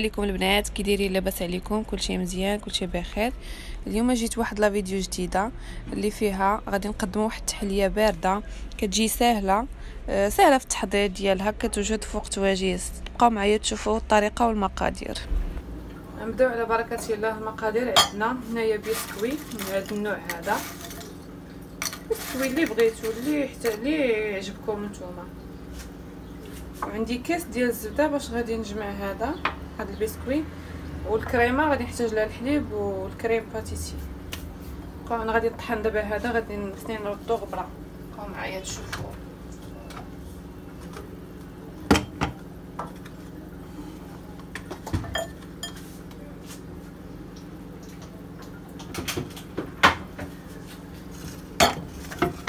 عليكم البنات كي دايرين لاباس عليكم كلشي مزيان كلشي بخير. اليوم جيت واحد la vidéo جديدة اللي فيها غادي نقدم واحد التحلية باردة كتجي سهلة آه، سهلة في التحضير ديالها كتوجد فوق تواجيز تبقاو معايا تشوفوا الطريقة والمقادير. نبدأو على بركة الله المقادير عندنا. هنايا بسكوي من هذا النوع هذا. بسكوي اللي بغيتو اللي حتى اللي يعجبكم نتوما وعندي كاس ديال الزبدة باش غادي نجمع هذا هذا البسكوي والكريمة غادي نحتاج لها الحليب والكريم باتيسي. أنا غادي نطحن دابا هذا غادي خصني نردو غبرة. بقاو معايا تشوفوا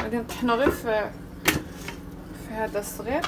غادي نطحنو غير في هذا الصغير.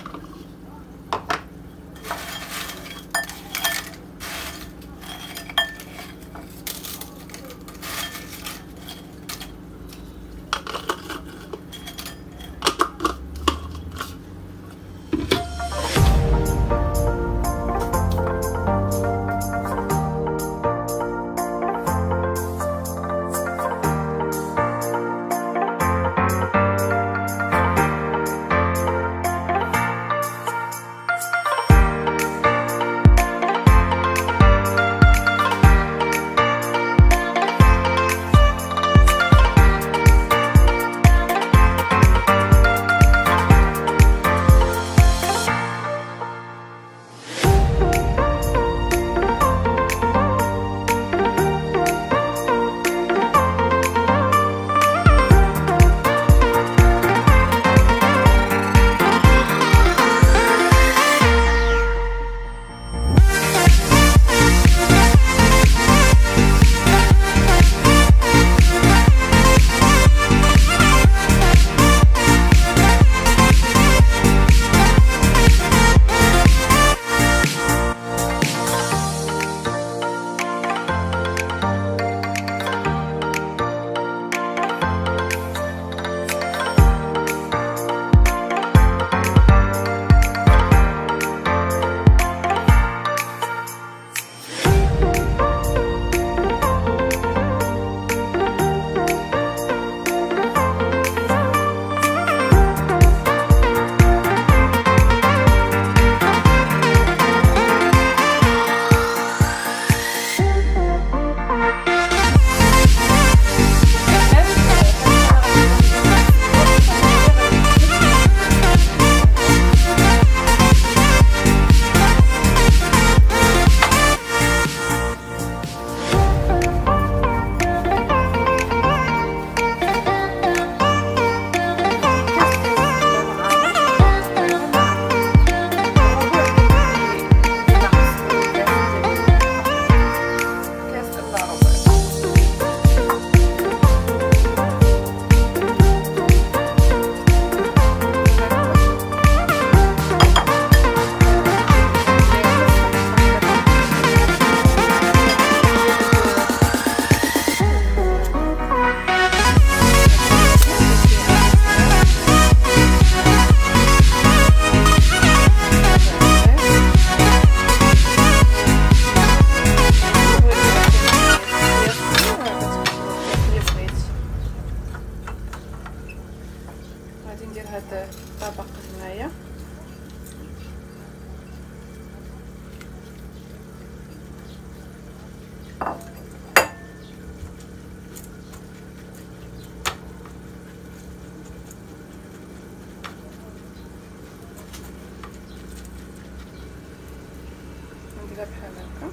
بحال هكا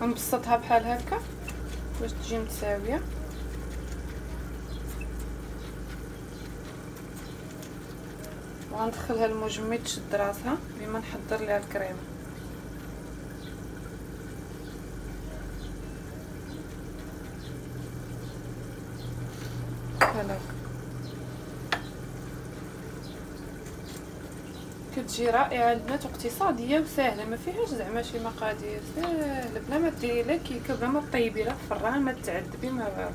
غنبسطها بحال هكا. باش تجي متساوية. وغندخلها المجمد تشد راسها. بما نحضر ليها الكريمة بحال هكا كتجي رائعة البنات واقتصاديه وسهله ما فيهاش زعما شي مقادير. سهله بلا ما ديري لا كيكه بلا ما طيبي لا في الران ما تعذبي ما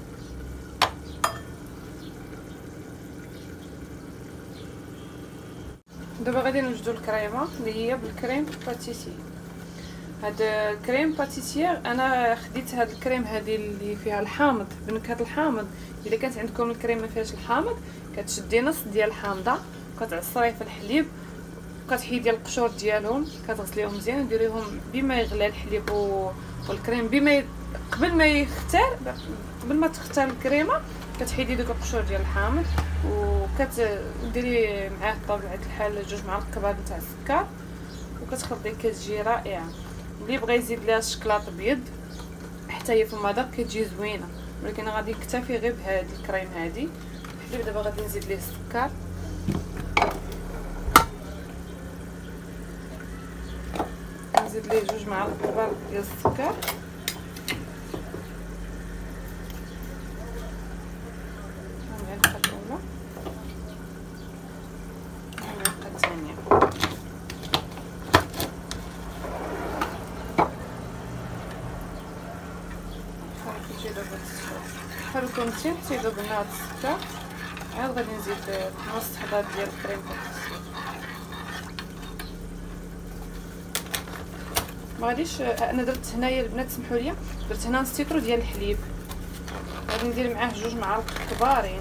دابا غادي نوجدو الكريمة اللي هي بالكريم باتيسي. هاد الكريم باتيسيير أنا خديت هاد الكريم هادي اللي فيها الحامض بنكهه الحامض. اذا كانت عندكم الكريم ما فيهاش الحامض كتشدي نص ديال الحامضة كتعصريه في الحليب كتحيدي القشور ديالهم كتغسليهم مزيان ديريهم بما يغلى الحليب والكريم بما ي... قبل ما يختار قبل ما تختار الكريمة كتحيدي دوك القشور ديال الحامض وكتديري معاه بطبيعه الحال جوج معالق كبار تاع السكر وكتخلطي كتجي رائعة. اللي بغى يزيد ليها الشكلاط ابيض حتى هي في المذاق كتجي زوينة ولكن غادي نكتفي غير بهاد الكريم هادي. الحليب دابا غادي نزيد ليه السكر نزيد ليه جوج معالق كبار ديال السكر حركو مزيان تيذوب لنا هاد السكر عاد غادي نزيد نص حبات ديال الكريم ما غاديش أنا درت هنايا البنات سمحوا لي درت هنا لتر ديال الحليب. غادي ندير معاه جوج معالق كبارين.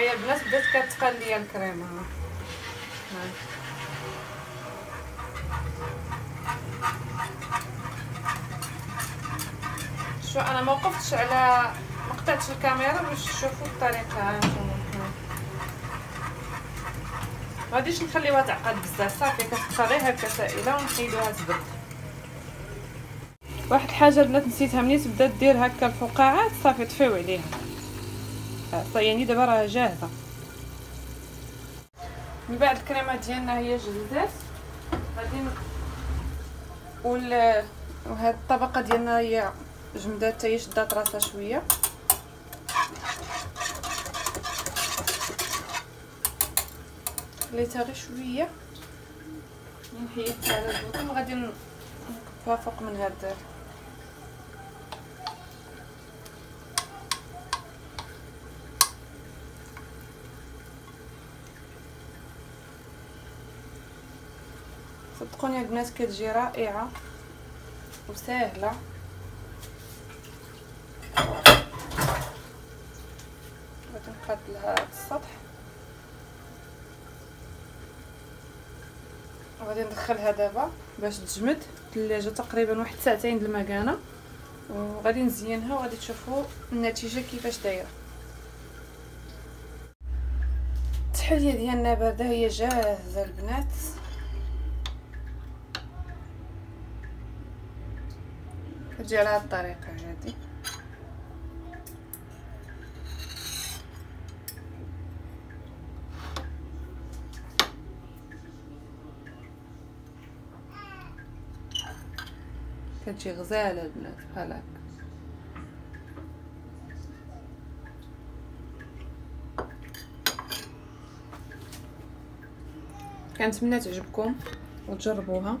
هيا البنات بدات كتقال ليا الكريمه ها شو أنا ما وقفتش على ما قطعتش الكاميرا باش تشوفوا الطريقة. هانتوما ما غاديش نخليوها تعقد بزاف. صافي غير هكا سائلة ونحيدوها تبرد واحد الحاجة البنات نسيتها ملي تبدا دير هكا الفقاعات صافي طفيو عليها. يعني دابا راه جاهزة. من بعد الكريمة ديالنا هي جهزات غادي وال وهاد الطبقة ديالنا هي جمدات حتى هي شدات راسها شوية. خليتها غير شوية. نحيدها على البوطون وغادي نكبها فوق من هاد صدقوني البنات كتجي رائعة وسهلة. غادي نقاد لها السطح. وغادي ندخلها دابا باش تجمد. الثلاجه تقريبا واحد ساعتين د المكانة. وغادي نزينها وغادي تشوفوا النتيجة كيفاش دايرة. التحليه ديالنا باردة هي جاهزة البنات. كتجي على هاد الطريقة هادي كتجي غزاله البنات بحال هكا كنتمنى تعجبكم وتجربوها